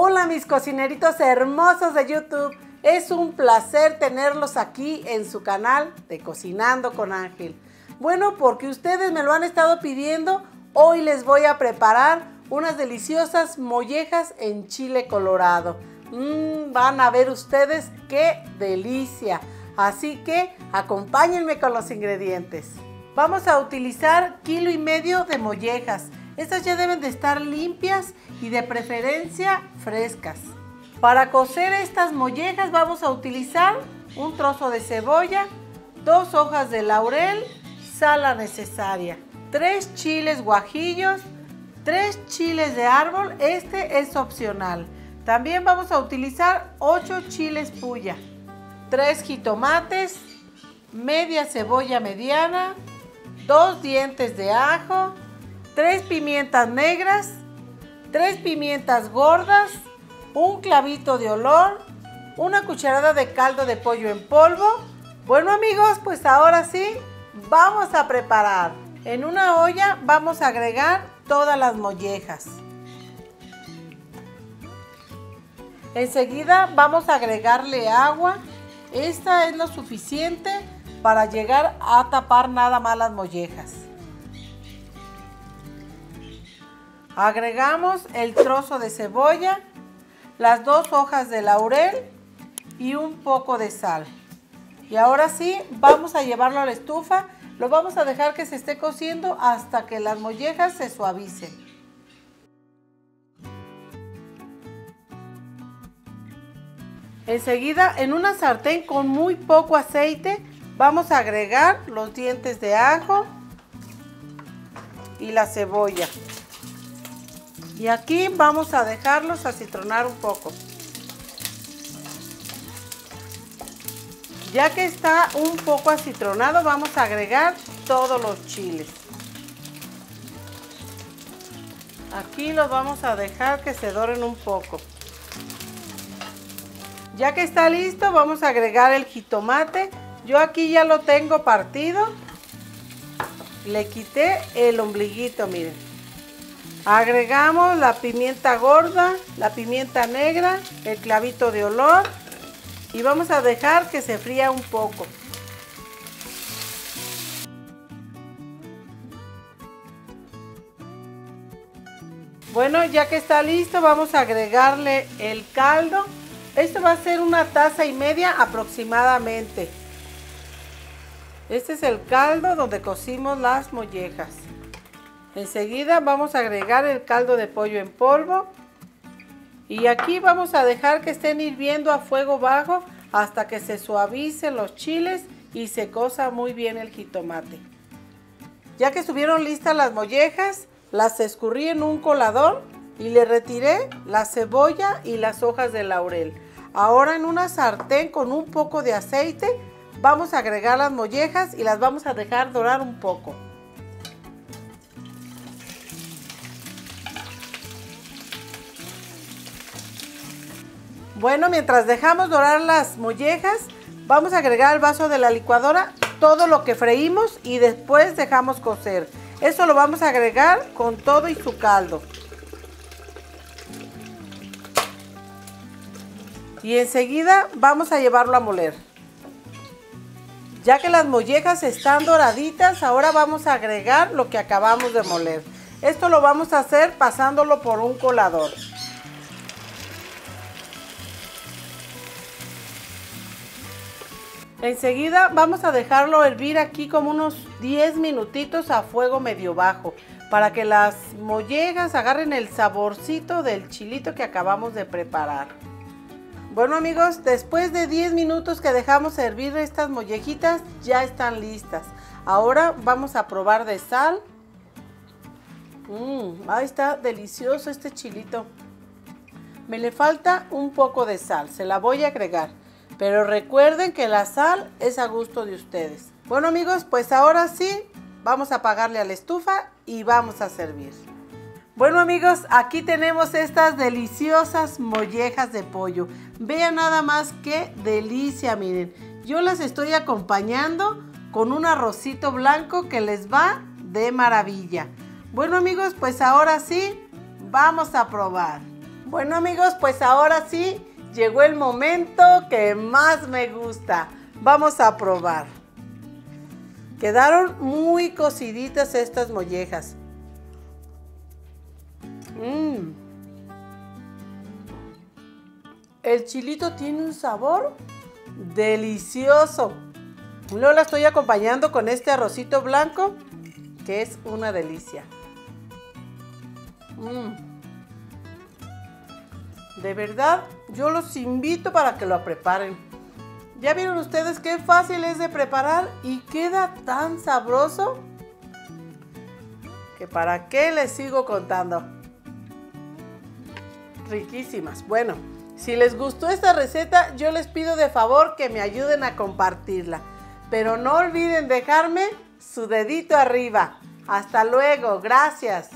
Hola mis cocineritos hermosos de YouTube. Es un placer tenerlos aquí en su canal de Cocinando con Ángel. Bueno, porque ustedes me lo han estado pidiendo, hoy les voy a preparar unas deliciosas mollejas en chile colorado. Mmm, van a ver ustedes qué delicia. Así que acompáñenme con los ingredientes. Vamos a utilizar kilo y medio de mollejas. Estas ya deben de estar limpias y de preferencia frescas. Para cocer estas mollejas vamos a utilizar un trozo de cebolla, dos hojas de laurel, sal a necesaria, tres chiles guajillos, tres chiles de árbol, este es opcional. También vamos a utilizar 8 chiles puya, 3 jitomates, media cebolla mediana, 2 dientes de ajo, 3 pimientas negras, 3 pimientas gordas, un clavito de olor, una cucharada de caldo de pollo en polvo. Bueno amigos, pues ahora sí, vamos a preparar. En una olla vamos a agregar todas las mollejas. Enseguida vamos a agregarle agua. Esta es lo suficiente para llegar a tapar nada más las mollejas. Agregamos el trozo de cebolla, las dos hojas de laurel y un poco de sal. Y ahora sí, vamos a llevarlo a la estufa. Lo vamos a dejar que se esté cociendo hasta que las mollejas se suavicen. Enseguida, en una sartén con muy poco aceite, vamos a agregar los dientes de ajo y la cebolla. Y aquí vamos a dejarlos acitronar un poco. Ya que está un poco acitronado, vamos a agregar todos los chiles. Aquí los vamos a dejar que se doren un poco. Ya que está listo, vamos a agregar el jitomate. Yo aquí ya lo tengo partido. Le quité el ombliguito, miren. Agregamos la pimienta gorda, la pimienta negra, el clavito de olor y vamos a dejar que se fría un poco. Bueno, ya que está listo, vamos a agregarle el caldo. Esto va a ser una taza y media aproximadamente. Este es el caldo donde cocimos las mollejas. Enseguida vamos a agregar el caldo de pollo en polvo. Y aquí vamos a dejar que estén hirviendo a fuego bajo hasta que se suavicen los chiles y se cosa muy bien el jitomate. Ya que estuvieron listas las mollejas, las escurrí en un colador y le retiré la cebolla y las hojas de laurel. Ahora en una sartén con un poco de aceite vamos a agregar las mollejas y las vamos a dejar dorar un poco. Bueno, mientras dejamos dorar las mollejas, vamos a agregar al vaso de la licuadora todo lo que freímos y después dejamos cocer. Eso lo vamos a agregar con todo y su caldo. Y enseguida vamos a llevarlo a moler. Ya que las mollejas están doraditas, ahora vamos a agregar lo que acabamos de moler. Esto lo vamos a hacer pasándolo por un colador. Enseguida vamos a dejarlo hervir aquí como unos 10 minutitos a fuego medio bajo para que las mollejas agarren el saborcito del chilito que acabamos de preparar. Bueno amigos, después de 10 minutos que dejamos hervir estas mollejitas ya están listas. Ahora vamos a probar de sal. Mmm, ahí está delicioso este chilito. Me le falta un poco de sal, se la voy a agregar. Pero recuerden que la sal es a gusto de ustedes. Bueno amigos, pues ahora sí, vamos a apagarle a la estufa y vamos a servir. Bueno amigos, aquí tenemos estas deliciosas mollejas de pollo. Vean nada más qué delicia, miren. Yo las estoy acompañando con un arrocito blanco que les va de maravilla. Bueno amigos, pues ahora sí, vamos a probar. Bueno amigos, pues ahora sí llegó el momento que más me gusta. Vamos a probar. Quedaron muy cociditas estas mollejas. Mmm. El chilito tiene un sabor delicioso. Luego la estoy acompañando con este arrocito blanco, que es una delicia. Mmm. De verdad, yo los invito para que lo preparen. ¿Ya vieron ustedes qué fácil es de preparar y queda tan sabroso? Que para qué les sigo contando. Riquísimas. Bueno, si les gustó esta receta, yo les pido de favor que me ayuden a compartirla. Pero no olviden dejarme su dedito arriba. Hasta luego. Gracias.